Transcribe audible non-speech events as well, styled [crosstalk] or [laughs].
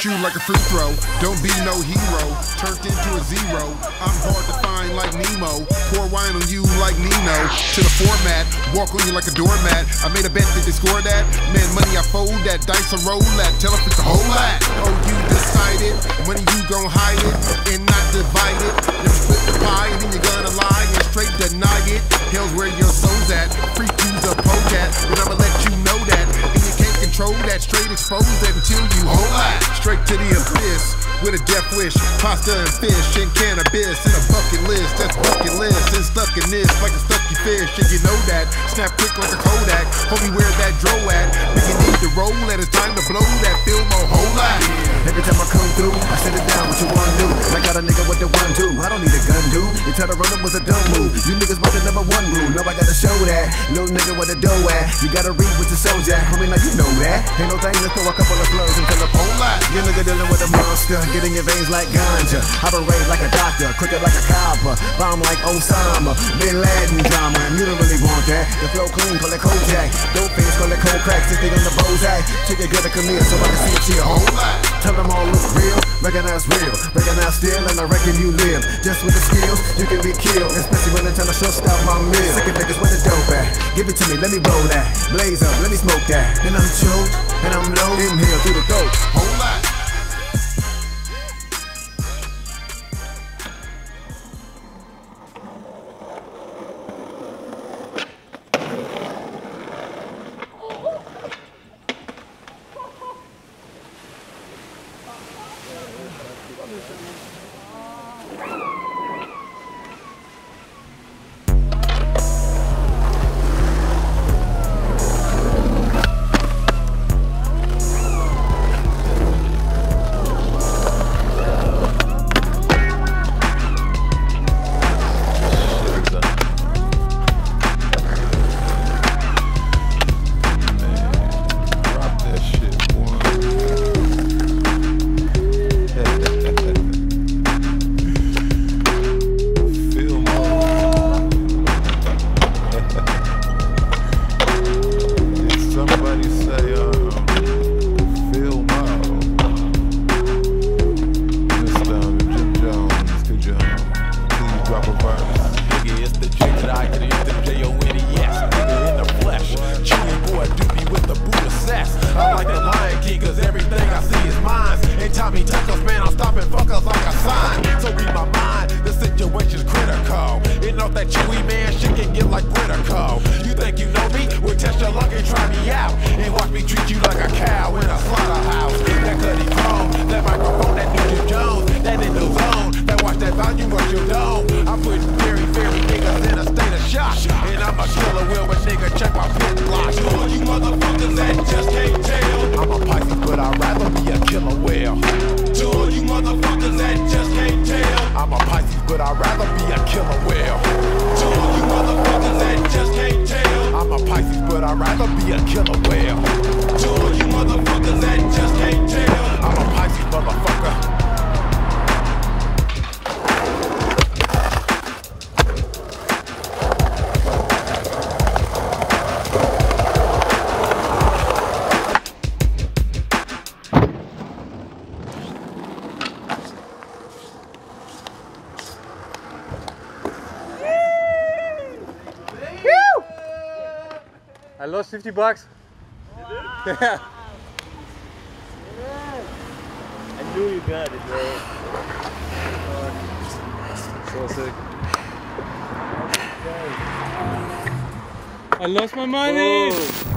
Shoot you like a free throw. Don't be no hero. Turned into a zero. I'm hard to find like Nemo. Pour wine on you like Nino. To the format. Walk on you like a doormat. I made a bet that they score that. Man, money I fold that. Dice I roll that. Tell if it's a whole lot. Oh, you decided. Money you gon' hide it control that. Straight expose that until you whole lot. Straight to the abyss. With a death wish, pasta and fish and cannabis in a bucket list. That's bucket list. And stuck in this like a stucky fish. And you know that. Snap quick like a Kodak. Homie, where that dro at? Nigga need to roll that. It's time to blow that film a whole lot. Every time I come through, I sit it down, what you wanna do? I got a nigga with the one two, I don't need a gun, dude. You to run up was a dumb move. You niggas want the number one rule, now I gotta show that. Little nigga with the dough at, you gotta read with the soldier. Homie, now you know that. Ain't no thing to throw a couple of flows until a whole lot. You nigga dealing with a monster, get in your veins like ganja. Operate like a doctor, crooked like a copper. Bomb like Osama, Bin Laden drama. And you don't really want that. The flow clean, call it Kojak. Dope fiends, call it cold crack. This thing on the Bozak. Chicken get a here so I can see it to your whole lot. Tell them all look real, recognize real, recognize still, and I reckon you live. Just with the skills, you can be killed, especially when they're trying to short stop my meal. Of niggas with the dope at. Give it to me, let me roll that. Blaze up, let me smoke that. And I'm choked, and I'm low. Inhale through the throat. Whole lot. Everything I see is mine. And Tommy Tuckers, man, I'm stopping fuckers like a sign. So read my mind, the situation's critical. And off that Chewy man, shit can get like critical. You think you know me? Well, test your luck and try me out. And watch me treat you like a cow in a slaughterhouse. That Cuddy Chrome, killer whale. To all you motherfuckers that just can't tell. I'm a Pisces, but I'd rather be a killer whale. To all you motherfuckers that just can't tell. I lost 50 bucks. [laughs] Yeah. I knew you got it, bro. So sick. I lost my money. Whoa.